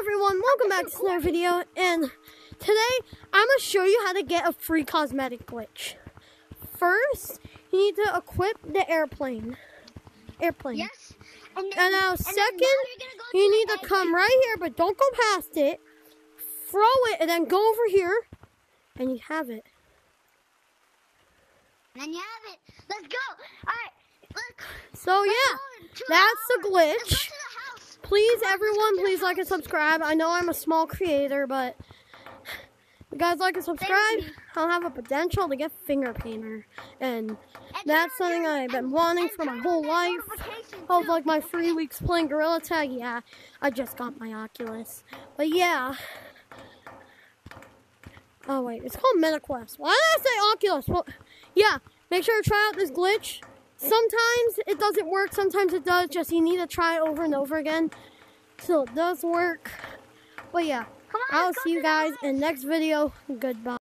everyone, welcome back to another video, and today I'm going to show you how to get a free cosmetic glitch. First, you need to equip the airplane. Airplane. Yes. And, then, And now and second, go you need to come right here, but don't go past it. Throw it, and then go over here, and you have it. And then you have it. Let's go. All right. Let's, So let's yeah, that's the our- Let's go glitch. Please, everyone, please like and subscribe. I know I'm a small creator, but you guys like and subscribe. I'll have a potential to get finger painter. And that's something I've been wanting for my whole life. Of like my three weeks playing Gorilla Tag, yeah, I just got my Oculus. But yeah. Oh wait, it's called MetaQuest. Why did I say Oculus? Well, yeah, make sure to try out this glitch. Sometimes it doesn't work, sometimes it does, just you need to try it over and over again till it does work. But yeah, Come on, I'll see you guys in next video. Goodbye.